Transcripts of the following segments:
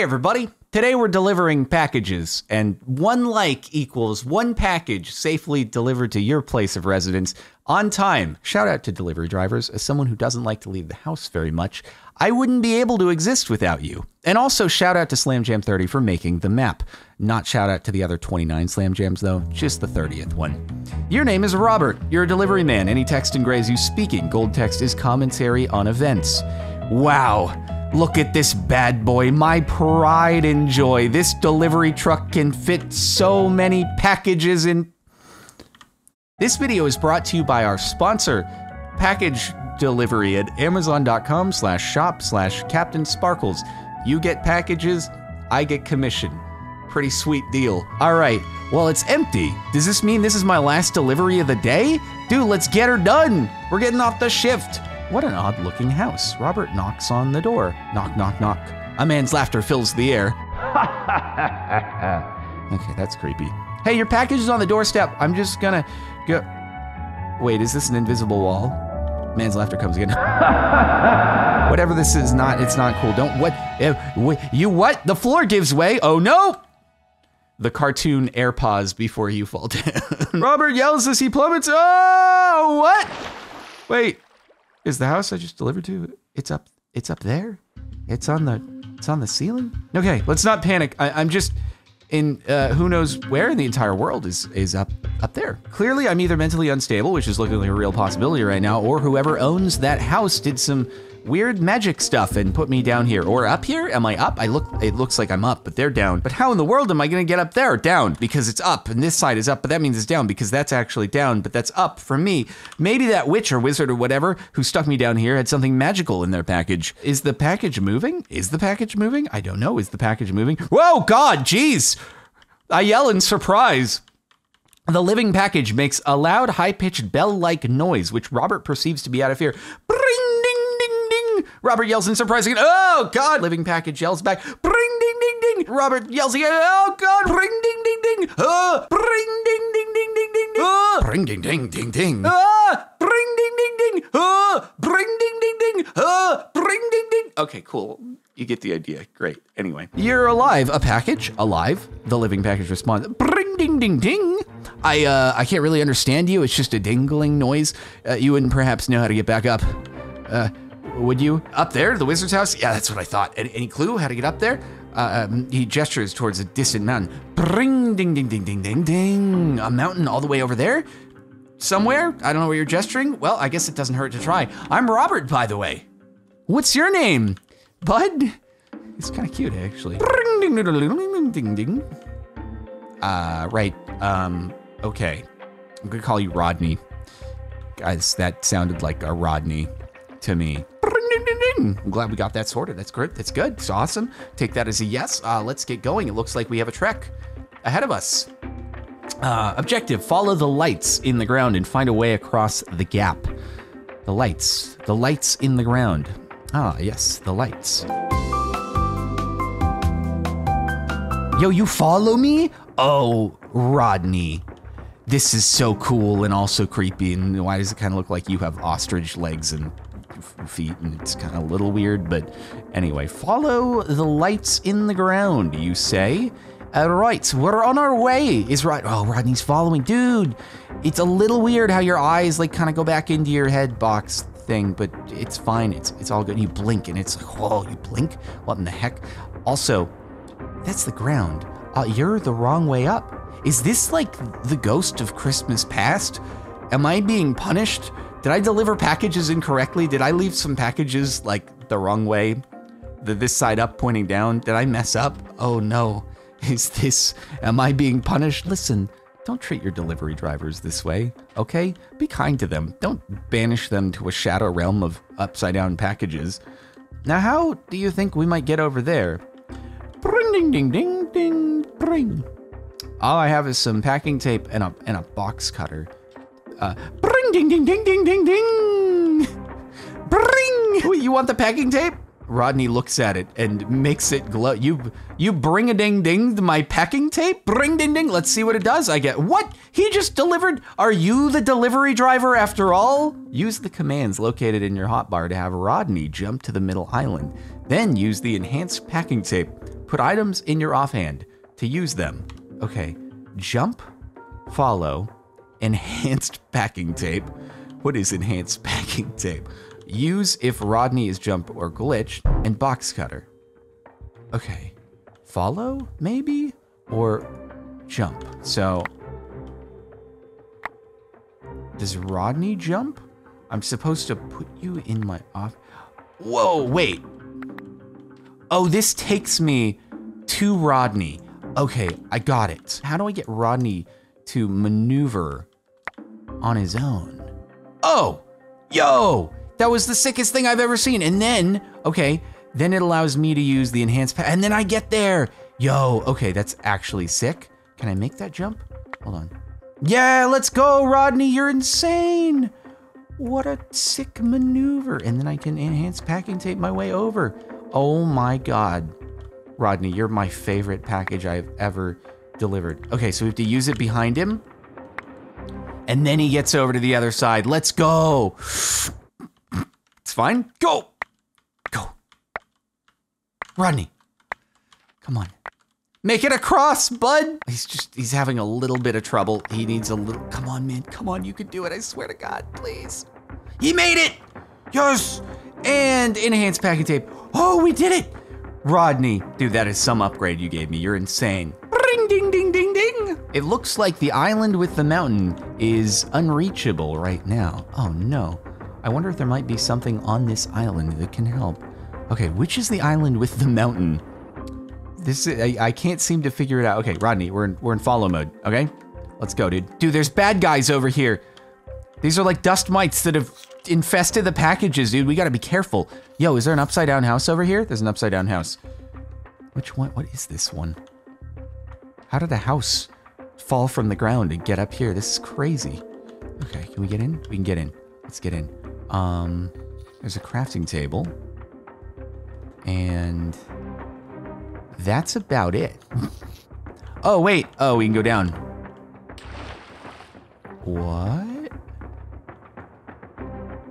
Everybody. Today we're delivering packages, and one like equals one package safely delivered to your place of residence on time. Shout out to delivery drivers. As someone who doesn't like to leave the house very much, I wouldn't be able to exist without you. And also, shout out to Slam Jam 30 for making the map. Not shout out to the other 29 Slam Jams, though, just the 30th one. Your name is Robert. You're a delivery man. Any text in grays you speaking. Gold text is commentary on events. Wow. Look at this bad boy, my pride and joy. This delivery truck can fit so many packages in. This video is brought to you by our sponsor, Package Delivery at amazon.com slash shop slash Captain Sparklez. You get packages, I get commission. Pretty sweet deal. All right, well, it's empty. Does this mean this is my last delivery of the day? Dude, let's get her done. We're getting off the shift. What an odd looking house. Robert knocks on the door. Knock, knock, knock. A man's laughter fills the air. okay, that's creepy. Hey, your package is on the doorstep. I'm just gonna go. Wait, is this an invisible wall? Man's laughter comes again. Whatever this is, not it's not cool. Don't what? eh, You what? The floor gives way. Oh no! The cartoon air pause before you fall down. Robert yells as he plummets. Oh, what? Wait, is the house I just delivered to? It's up. It's up there. It's on the. It's on the ceiling. Okay, let's not panic. I, I'm just in. Uh, who knows where in the entire world is is up up there. Clearly, I'm either mentally unstable, which is looking like a real possibility right now, or whoever owns that house did some weird magic stuff and put me down here or up here. Am I up? I look. It looks like I'm up, but they're down. But how in the world am I gonna get up there? Down because it's up, and this side is up, but that means it's down because that's actually down, but that's up for me. Maybe that witch or wizard or whatever who stuck me down here had something magical in their package. Is the package moving? Is the package moving? I don't know. Is the package moving? Whoa, God, jeez! I yell in surprise. The living package makes a loud, high pitched bell like noise, which Robert perceives to be out of fear. Bring. Robert yells in surprise again. Oh, God. Living package yells back. Bring, ding, ding, ding. Robert yells again. Oh, God. Bring, ding, ding, ding. Ah, bring, ding, ding, ding, ding, ding, ding. Ah, bring, ding, ding, ding, ding. Ah, bring, ding, ding, ding. Ah, bring, ding, ding, ding. Ah, bring, ding, ding. Okay, cool. You get the idea. Great. Anyway, you're alive. A package. Alive. The living package responds. Bring, ding, ding, ding. I uh, I can't really understand you. It's just a dingling noise. Uh, you wouldn't perhaps know how to get back up. Uh, would you? Up there, the wizard's house? Yeah, that's what I thought. Any, any clue how to get up there? Uh, um, he gestures towards a distant mountain. Bring, ding, ding, ding, ding, ding, ding. A mountain all the way over there? Somewhere? I don't know where you're gesturing. Well, I guess it doesn't hurt to try. I'm Robert, by the way. What's your name? Bud? It's kind of cute, actually. Ding, ding, ding, ding. Uh, right. Um, okay. I'm gonna call you Rodney. Guys, that sounded like a Rodney to me. I'm glad we got that sorted. That's good. That's good. It's awesome. Take that as a yes. Uh, let's get going. It looks like we have a trek ahead of us. Uh, objective follow the lights in the ground and find a way across the gap. The lights. The lights in the ground. Ah, yes, the lights. Yo, you follow me? Oh, Rodney. This is so cool and also creepy. And why does it kind of look like you have ostrich legs and feet? And it's kind of a little weird, but anyway, follow the lights in the ground, you say? All right, we're on our way. Is right. Oh, Rodney's following, dude. It's a little weird how your eyes like kind of go back into your head box thing, but it's fine. It's it's all good. You blink and it's like, whoa, you blink? What in the heck? Also, that's the ground. Uh, you're the wrong way up. Is this like the ghost of Christmas past? Am I being punished? Did I deliver packages incorrectly? Did I leave some packages like the wrong way? The this side up pointing down? Did I mess up? Oh no. Is this, am I being punished? Listen, don't treat your delivery drivers this way, okay? Be kind to them. Don't banish them to a shadow realm of upside down packages. Now, how do you think we might get over there? Bring, ding, ding, ding, ding, bring. All I have is some packing tape and a and a box cutter. Uh, ding, ding, ding, ding, ding, ding. Bring. Wait, you want the packing tape? Rodney looks at it and makes it glow. You you bring a ding ding my packing tape? Bring ding ding. Let's see what it does. I get what? He just delivered. Are you the delivery driver after all? Use the commands located in your hotbar to have Rodney jump to the middle island. Then use the enhanced packing tape. Put items in your offhand to use them. Okay. Jump, follow, enhanced packing tape. What is enhanced packing tape? Use if Rodney is jump or glitched, and box cutter. Okay. Follow, maybe? Or jump. So, does Rodney jump? I'm supposed to put you in my off. Whoa, wait. Oh, this takes me to Rodney. Okay, I got it. How do I get Rodney to maneuver on his own? Oh, yo, that was the sickest thing I've ever seen. And then, okay, then it allows me to use the enhanced pa- and then I get there. Yo, okay, that's actually sick. Can I make that jump? Hold on. Yeah, let's go, Rodney. You're insane. What a sick maneuver. And then I can enhance packing tape my way over. Oh my God. Rodney, you're my favorite package I've ever delivered. Okay, so we have to use it behind him. And then he gets over to the other side. Let's go. It's fine. Go. Go. Rodney. Come on. Make it across, bud. He's just, he's having a little bit of trouble. He needs a little, come on, man. Come on, you can do it. I swear to God, please. He made it. Yes. And enhanced packing tape. Oh, we did it. Rodney, dude, that is some upgrade you gave me. You're insane. Ring, ding, ding. It looks like the island with the mountain is unreachable right now. Oh no. I wonder if there might be something on this island that can help. Okay, which is the island with the mountain? This I, I can't seem to figure it out. Okay, Rodney, we're in, we're in follow mode. Okay, let's go, dude. Dude, there's bad guys over here. These are like dust mites that have infested the packages, dude. We gotta be careful. Yo, is there an upside down house over here? There's an upside down house. Which one? What is this one? How did the house fall from the ground and get up here? This is crazy. Okay, can we get in? We can get in. Let's get in. Um, there's a crafting table. And that's about it. oh, wait. Oh, we can go down. What?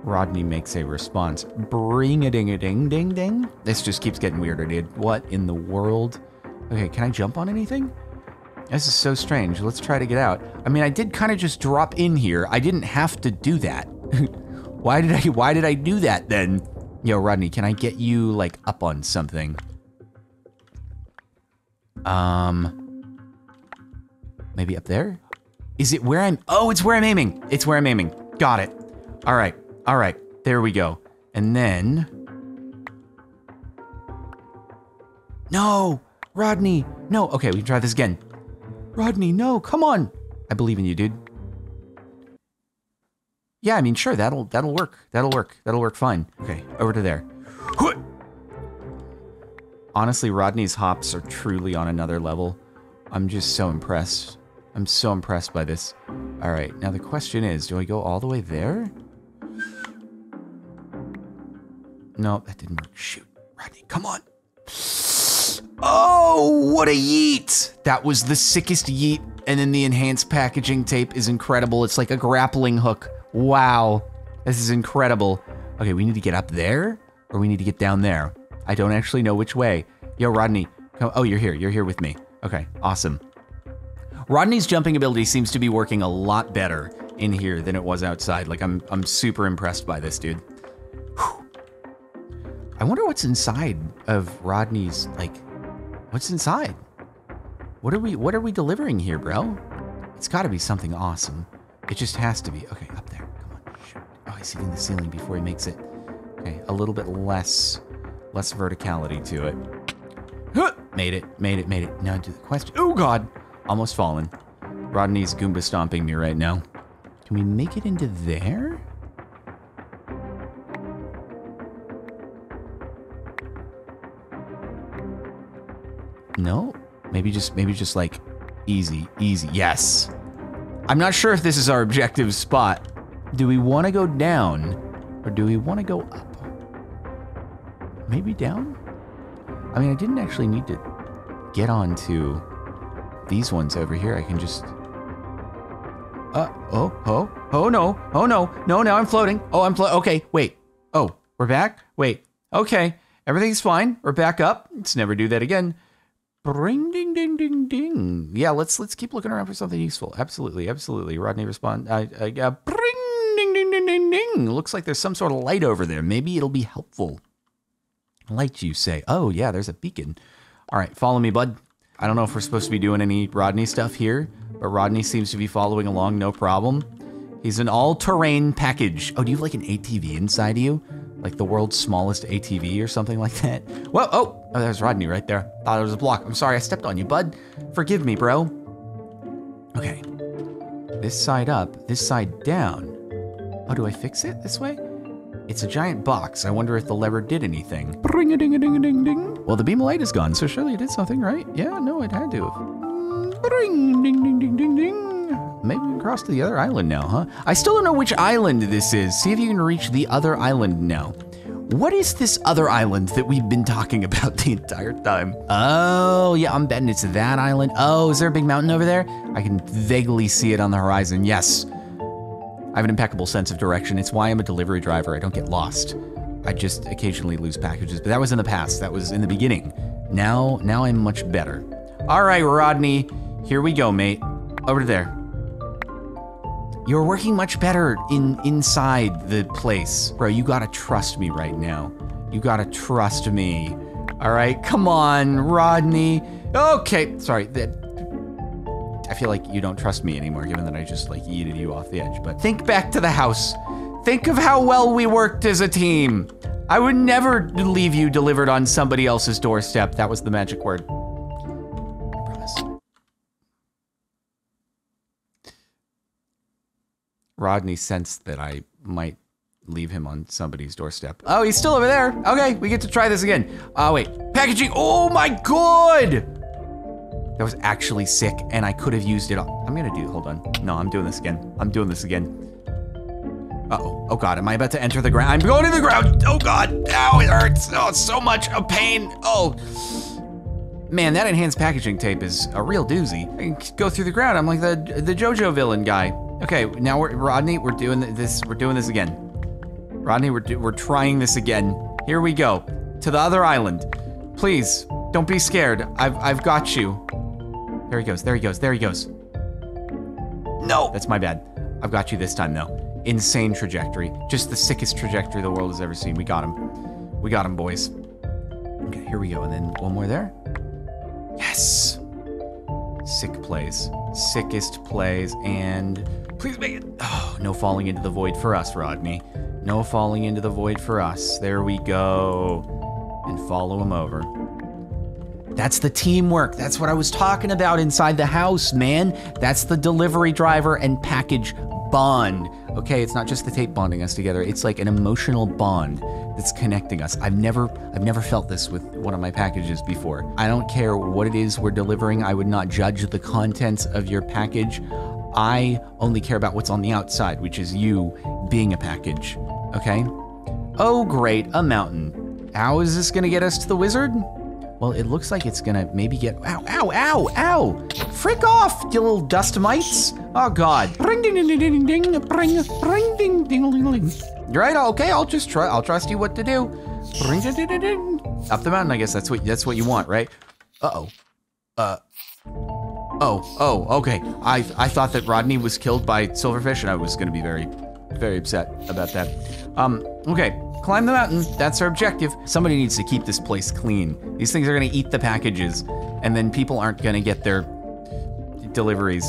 Rodney makes a response. Bring a ding a ding ding ding. This just keeps getting weirder, dude. What in the world? Okay, can I jump on anything? This is so strange. Let's try to get out. I mean, I did kind of just drop in here. I didn't have to do that. why did I why did I do that then? Yo, Rodney, can I get you like up on something? Um maybe up there? Is it where I'm Oh, it's where I'm aiming. It's where I'm aiming. Got it. All right. All right. There we go. And then No, Rodney. No. Okay, we can try this again. Rodney, no. Come on. I believe in you, dude. Yeah, I mean, sure, that'll that'll work. That'll work. That'll work fine. Okay, over to there. Honestly, Rodney's hops are truly on another level. I'm just so impressed. I'm so impressed by this. All right, now the question is, do I go all the way there? No, that didn't work. Shoot, Rodney, come on. Oh, what a yeet! That was the sickest yeet. And then the enhanced packaging tape is incredible. It's like a grappling hook. Wow. This is incredible. Okay, we need to get up there or we need to get down there. I don't actually know which way. Yo, Rodney. Come, oh, you're here. You're here with me. Okay, awesome. Rodney's jumping ability seems to be working a lot better in here than it was outside. Like I'm I'm super impressed by this, dude. Whew. I wonder what's inside of Rodney's like what's inside? What are we what are we delivering here, bro? It's got to be something awesome. It just has to be. Okay, up there. Come on. Shoot. Oh, he's hitting the ceiling before he makes it. Okay, a little bit less less verticality to it. Huh! Made it, made it, made it. Now to the question. Oh god! Almost fallen. Rodney's Goomba stomping me right now. Can we make it into there? No? Maybe just maybe just like easy, easy. Yes. I'm not sure if this is our objective spot. Do we want to go down or do we want to go up? Maybe down? I mean, I didn't actually need to get onto these ones over here. I can just uh oh oh oh no oh no no now I'm floating. Oh I'm float. Okay wait. Oh we're back. Wait. Okay everything's fine. We're back up. Let's never do that again. Ring ding ding ding ding. Yeah, let's let's keep looking around for something useful. Absolutely, absolutely. Rodney respond. I, I uh, ding ding ding ding ding. Looks like there's some sort of light over there. Maybe it'll be helpful. Light, you say? Oh yeah, there's a beacon. All right, follow me, bud. I don't know if we're supposed to be doing any Rodney stuff here, but Rodney seems to be following along, no problem. He's an all-terrain package. Oh, do you have like an ATV inside you? Like the world's smallest ATV or something like that? Whoa, oh, oh, there's Rodney right there. Thought it was a block. I'm sorry, I stepped on you, bud. Forgive me, bro. Okay. This side up, this side down. Oh, do I fix it this way? It's a giant box. I wonder if the lever did anything. Ring a ding a ding a ding ding. Well, the beam of light is gone, so surely it did something, right? Yeah, no, it had to have. Ring ding ding ding ding ding. Maybe we can cross to the other island now, huh? I still don't know which island this is. See if you can reach the other island now. What is this other island that we've been talking about the entire time? Oh, yeah, I'm betting it's that island. Oh, is there a big mountain over there? I can vaguely see it on the horizon. Yes. I have an impeccable sense of direction. It's why I'm a delivery driver. I don't get lost. I just occasionally lose packages, but that was in the past. That was in the beginning. Now, now I'm much better. All right, Rodney, here we go, mate. Over there. You're working much better in inside the place. Bro, you gotta trust me right now. You gotta trust me. All right, come on, Rodney. Okay, sorry. That I feel like you don't trust me anymore, given that I just like yeeted you off the edge. But think back to the house. Think of how well we worked as a team. I would never leave you delivered on somebody else's doorstep. That was the magic word. Rodney sensed that I might leave him on somebody's doorstep. Oh, he's still over there. Okay, we get to try this again. Oh, wait. Packaging. Oh my god! That was actually sick, and I could have used it. All. I'm gonna do, hold on. No, I'm doing this again. I'm doing this again. Uh-oh. Oh god, am I about to enter the ground? I'm going to the ground! Oh god! Ow, it hurts! Oh, it's so much of pain! Oh! Man, that enhanced packaging tape is a real doozy. I can go through the ground. I'm like the the JoJo villain guy. Okay, now we're Rodney. We're doing this. We're doing this again. Rodney, we're we're trying this again. Here we go to the other island. Please don't be scared. I've I've got you. There he goes. There he goes. There he goes. No, that's my bad. I've got you this time though. Insane trajectory. Just the sickest trajectory the world has ever seen. We got him. We got him, boys. Okay, here we go. And then one more there. Yes. Sick plays. Sickest plays and Please make it. Oh, no falling into the void for us, Rodney. No falling into the void for us. There we go. And follow him over. That's the teamwork. That's what I was talking about inside the house, man. That's the delivery driver and package bond. Okay, it's not just the tape bonding us together. It's like an emotional bond that's connecting us. I've never I've never felt this with one of my packages before. I don't care what it is we're delivering. I would not judge the contents of your package. I only care about what's on the outside, which is you being a package. Okay? Oh, great, a mountain. How is this gonna get us to the wizard? Well, it looks like it's gonna maybe get. Ow, ow, ow, ow! Frick off, you little dust mites! Oh, God. Ring ding ding ding ding ding, ring, ding ding ding ding. Right, okay, I'll just try, I'll trust you what to do. Ring ding ding ding ding. Up the mountain, I guess that's what, that's what you want, right? Uh oh. Uh. Oh, oh, okay. I I thought that Rodney was killed by silverfish, and I was gonna be very, very upset about that. Um, okay, climb the mountain. That's our objective. Somebody needs to keep this place clean. These things are gonna eat the packages, and then people aren't gonna get their deliveries.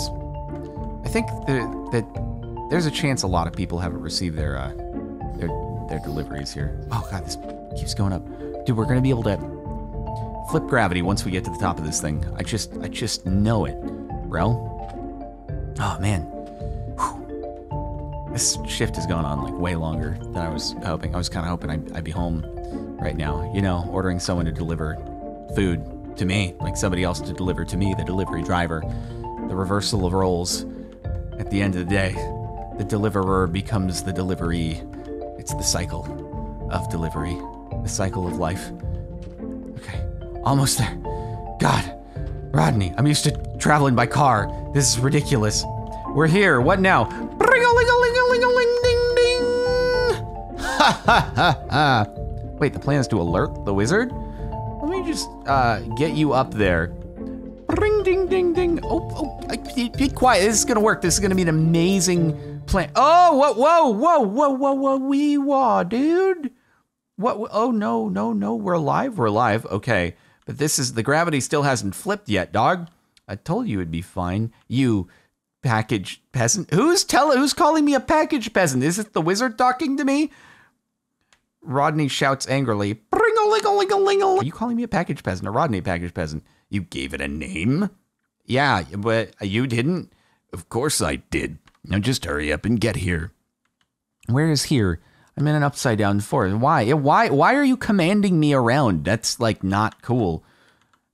I think that that there's a chance a lot of people haven't received their uh, their their deliveries here. Oh god, this keeps going up. Dude, we're gonna be able to flip gravity once we get to the top of this thing. I just, I just know it, bro. Oh man, Whew. this shift has gone on like way longer than I was hoping. I was kind of hoping I'd, I'd be home right now. You know, ordering someone to deliver food to me, like somebody else to deliver to me, the delivery driver. The reversal of roles. At the end of the day, the deliverer becomes the delivery. It's the cycle of delivery, the cycle of life. Almost there. God. Rodney, I'm used to traveling by car. This is ridiculous. We're here. What now? Ding ding. Ha ha ha ha. Wait, the plan is to alert the wizard? Let me just uh, get you up there. oh, oh, be, be quiet. This is gonna work. This is gonna be an amazing plan. Oh, whoa, whoa, whoa, whoa, whoa, whoa, wee wah, dude. What? Oh no, no, no. We're alive. We're alive. Okay, this is the gravity still hasn't flipped yet, dog. I told you it'd be fine. You package peasant. Who's tell? Who's calling me a package peasant? Is it the wizard talking to me? Rodney shouts angrily, Are you calling me a package peasant, a Rodney package peasant? You gave it a name? Yeah, but you didn't? Of course I did. Now just hurry up and get here. Where is here? I'm in an upside down forest. Why? Why? Why are you commanding me around? That's like not cool.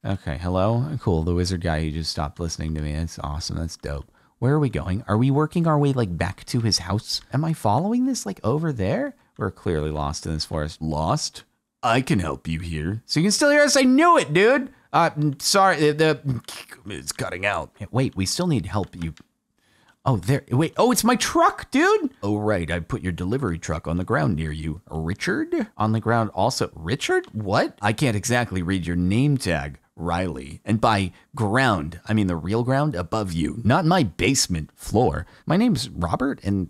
Okay, hello? Cool. The wizard guy who just stopped listening to me. That's awesome. That's dope. Where are we going? Are we working our way like back to his house? Am I following this like over there? We're clearly lost in this forest. Lost? I can help you here. So you can still hear us? I knew it, dude. Uh, sorry, the, the it's cutting out. Wait, we still need help. You Oh, there. Wait. Oh, it's my truck, dude. Oh, right. I put your delivery truck on the ground near you. Richard? On the ground also. Richard? What? I can't exactly read your name tag. Riley. And by ground, I mean the real ground above you, not my basement floor. My name's Robert, and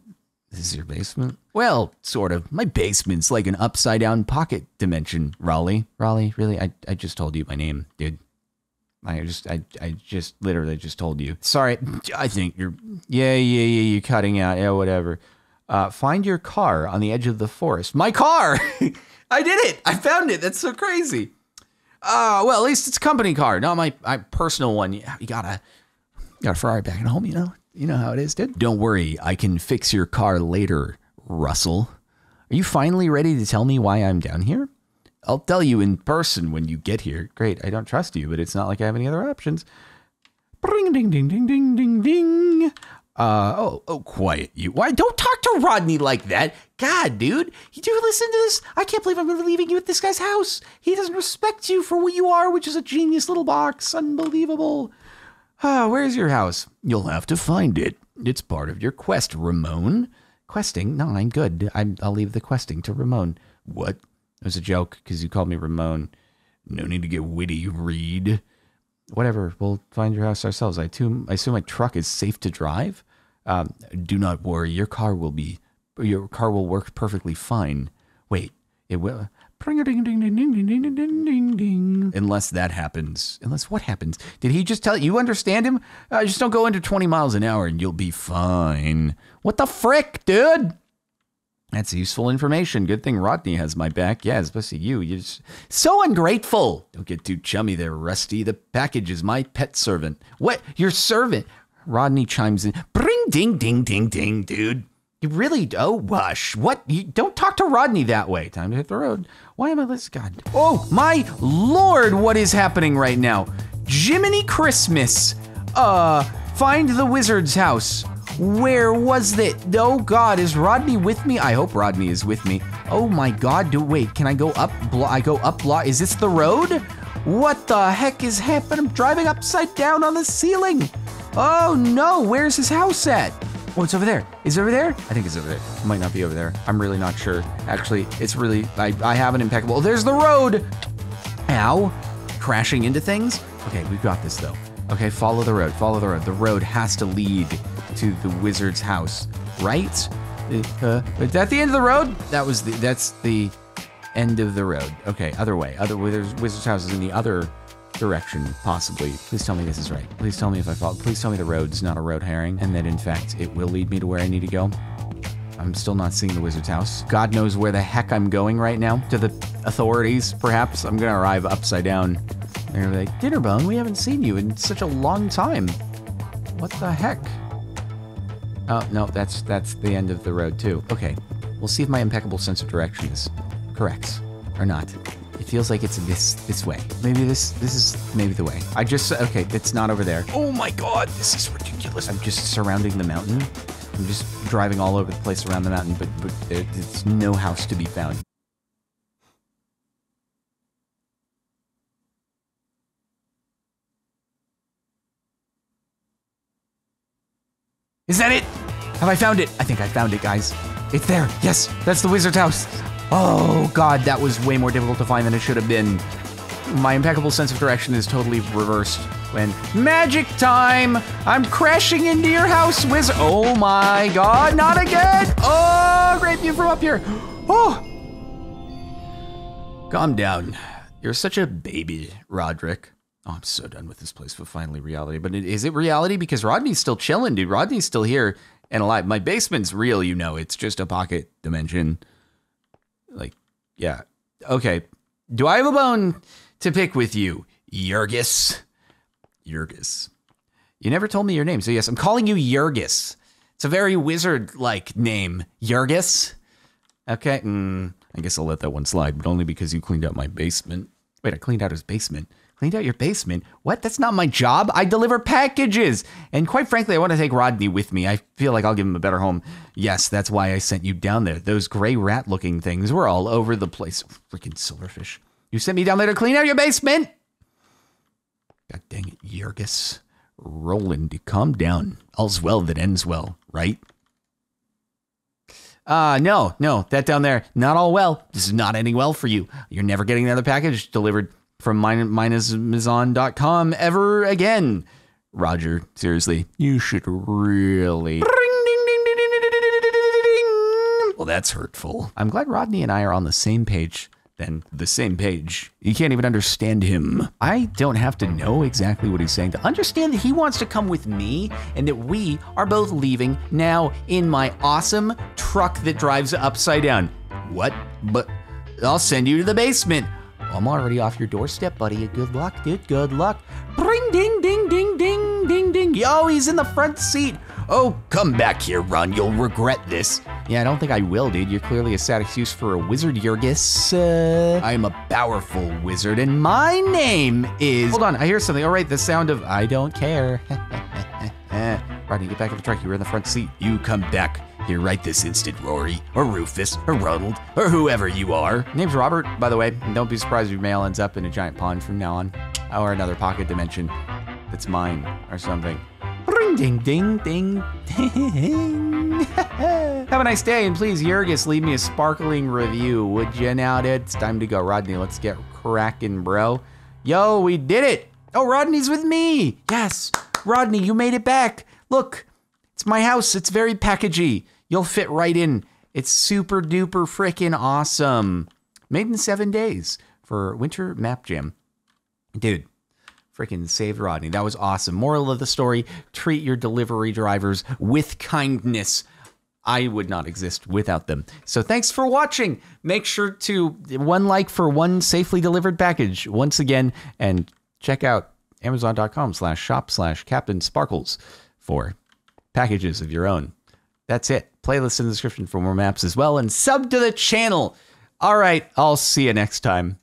this is your basement? Well, sort of. My basement's like an upside down pocket dimension, Raleigh. Raleigh, really? I, I just told you my name, dude. I just, I, I just literally just told you. Sorry, I think you're, yeah, yeah, yeah, you're cutting out. Yeah, whatever. Uh, find your car on the edge of the forest. My car! I did it! I found it. That's so crazy. Uh, well, at least it's a company car, not my, my personal one. You, you gotta, got a Ferrari back at home, you know? You know how it is, dude. Don't worry, I can fix your car later, Russell. Are you finally ready to tell me why I'm down here? I'll tell you in person when you get here. Great, I don't trust you, but it's not like I have any other options. Bring ding ding ding ding ding ding. Uh oh oh quiet you. Why don't talk to Rodney like that? God, dude, you do listen to this? I can't believe I'm leaving you at this guy's house. He doesn't respect you for what you are, which is a genius little box. Unbelievable. Ah, where's your house? You'll have to find it. It's part of your quest, Ramon. Questing? No, I'm good. I'm, I'll leave the questing to Ramon. What? It was a joke because you called me Ramon. No need to get witty, Reed. Whatever. We'll find your house ourselves. I assume, I assume my truck is safe to drive. Um, do not worry. Your car will be. Your car will work perfectly fine. Wait, it will. Ding ding ding ding ding ding ding ding. Unless that happens. Unless what happens? Did he just tell you? You understand him? Uh, just don't go under 20 miles an hour and you'll be fine. What the frick, dude? That's useful information. Good thing Rodney has my back. Yeah, especially you. You're so ungrateful. Don't get too chummy there, Rusty. The package is my pet servant. What? Your servant? Rodney chimes in. Bring ding ding ding ding, dude. You really oh hush. What? You don't talk to Rodney that way. Time to hit the road. Why am I this God? Oh my lord, what is happening right now? Jiminy Christmas. Uh find the wizard's house. Where was that? Oh God, is Rodney with me? I hope Rodney is with me. Oh my God, do wait, can I go up? I go up. Is this the road? What the heck is happening? I'm driving upside down on the ceiling. Oh no, where's his house at? Oh, it's over there. Is it over there? I think it's over there. It might not be over there. I'm really not sure. Actually, it's really, I, I have an impeccable. Oh, there's the road. Ow. Crashing into things? Okay, we've got this though. Okay, follow the road. Follow the road. The road has to lead to the wizard's house, right? Uh, is that the end of the road? That was the. That's the end of the road. Okay, other way. Other wizard's, wizard's house is in the other direction, possibly. Please tell me this is right. Please tell me if I fall. Please tell me the road's not a road herring, and that in fact it will lead me to where I need to go. I'm still not seeing the wizard's house. God knows where the heck I'm going right now. To the authorities, perhaps. I'm gonna arrive upside down. They're gonna be like, Dinnerbone, we haven't seen you in such a long time. What the heck? Oh, no, that's that's the end of the road too. Okay, we'll see if my impeccable sense of direction is correct or not. It feels like it's this this way. Maybe this this is maybe the way. I just okay, it's not over there. Oh my god, this is ridiculous. I'm just surrounding the mountain. I'm just driving all over the place around the mountain, but but there, there's no house to be found. Is that it? Have I found it? I think I found it, guys. It's there. Yes, that's the wizard's house. Oh god, that was way more difficult to find than it should have been. my impeccable sense of direction is totally reversed when magic time! I'm crashing into your house, wizard. Oh my god, not again! Oh, great view from up here. Oh! Calm down. You're such a baby, Roderick. Oh, I'm so done with this place for finally reality. But is it reality? Because Rodney's still chilling, dude. Rodney's still here and alive. My basement's real, you know. It's just a pocket dimension. Like, yeah. Okay. Do I have a bone to pick with you, Jurgis? Jurgis. You never told me your name, so yes, I'm calling you Jurgis. It's a very wizard-like name, Jurgis. Okay, mm, I guess I'll let that one slide, but only because you cleaned out my basement. Wait, I cleaned out his basement. Cleaned out your basement? What? That's not my job. I deliver packages. And quite frankly, I want to take Rodney with me. I feel like I'll give him a better home. Yes, that's why I sent you down there. Those gray rat looking things were all over the place. Freaking silverfish. You sent me down there to clean out your basement? God dang it, Jurgis. Roland, calm down. All's well that ends well, right? Uh, no, no, that down there, not all well. This is not ending well for you. You're never getting another package delivered from minusmazon.com ever again. Roger, seriously, you should really. Well, that's hurtful. I'm glad Rodney and I are on the same page then the same page. You can't even understand him. I don't have to know exactly what he's saying to understand that he wants to come with me and that we are both leaving now in my awesome truck that drives upside down. What? But I'll send you to the basement. I'm already off your doorstep, buddy. Good luck, dude. Good luck. Bring ding ding ding ding ding ding. Yo, he's in the front seat. Oh, come back here, Ron. You'll regret this. Yeah, I don't think I will, dude. You're clearly a sad excuse for a wizard, Jurgis. Uh, I'm a powerful wizard, and my name is. Hold on, I hear something. All right, the sound of I don't care. Rodney, get back in the truck. You were in the front seat. You come back here right this instant, Rory, or Rufus, or Ronald, or whoever you are. Name's Robert, by the way. Don't be surprised if your mail ends up in a giant pond from now on, or another pocket dimension that's mine, or something. Ring ding ding ding ding. Have a nice day, and please, Jurgis, leave me a sparkling review, would you now? It's time to go. Rodney, let's get cracking, bro. Yo, we did it! Oh, Rodney's with me! Yes! Rodney, you made it back! Look, it's my house. It's very packagey. You'll fit right in. It's super duper freaking awesome. Made in seven days for Winter Map Jam. Dude, freaking saved Rodney. That was awesome. Moral of the story treat your delivery drivers with kindness. I would not exist without them. So thanks for watching. Make sure to one like for one safely delivered package once again, and check out amazon.com slash shop slash captain sparklez for packages of your own. That's it. Playlist in the description for more maps as well, and sub to the channel. All right, I'll see you next time.